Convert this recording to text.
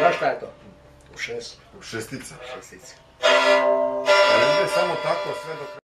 Znaš šta je to? U šest. U šestica. Šestica. Ali ide samo tako sve do kraja.